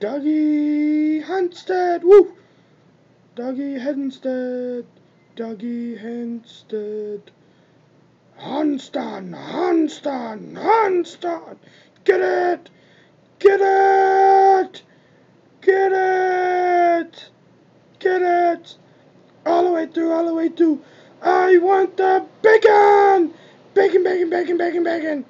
Dougie Hunstead. woo! Dougie Henstead, Dougie Henstead. Hunston, Hunston, Hunston. Get it! Get it! Get it! Get it! All the way through, all the way through. I want the bacon! Bacon, bacon, bacon, bacon, bacon!